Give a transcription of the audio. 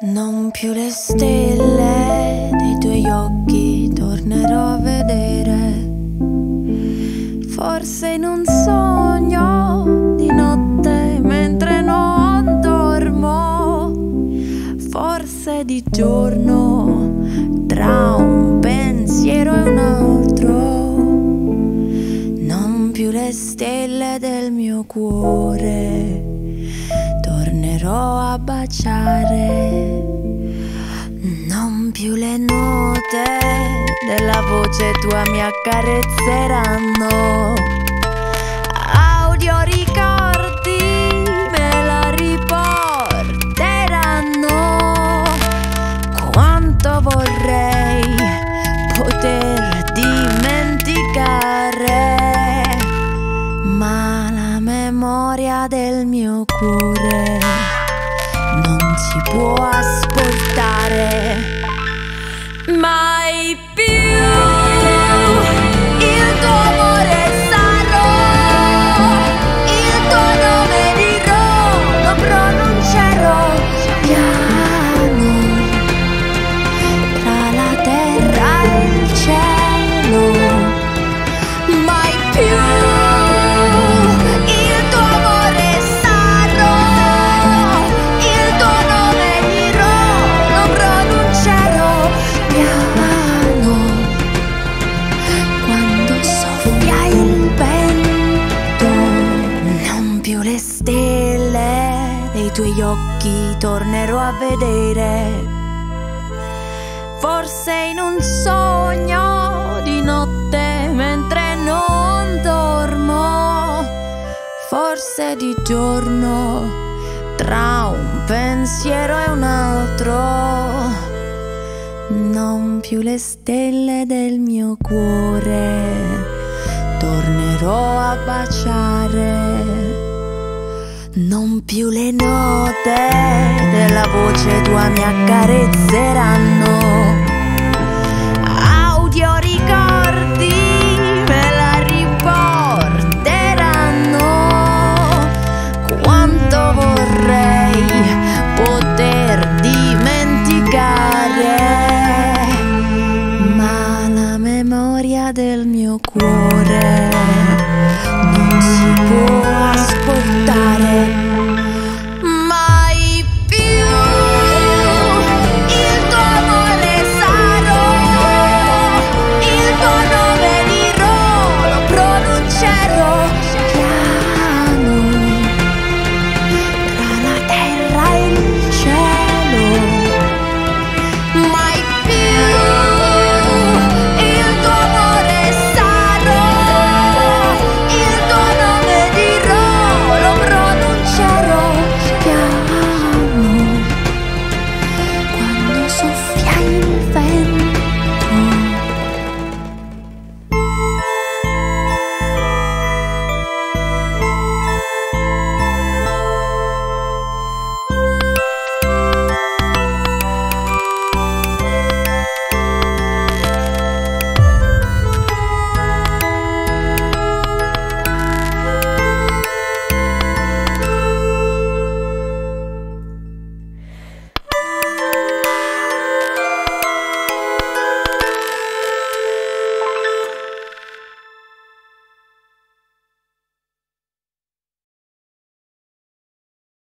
Non più le stelle dei tuoi occhi tornerò a vedere. Forse in un sogno di notte mentre non dormo. Forse di giorno tra un pensiero e un altro. Stelle del mio cuore tornerò a baciare. Non più le note della voce tua mi accarezzeranno. Memoria del mio cuore. Non si può ascoltare mai stelle dei tuoi occhi tornerò a vedere. Forse in un sogno di notte mentre non dormo, forse di giorno tra un pensiero e un altro. Non più le stelle del mio cuore tornerò a baciare. Non più le note della voce tua mi accarezzeranno. Audio ricordi me la riporteranno. Quanto vorrei poter dimenticare, ma la memoria del mio cuore.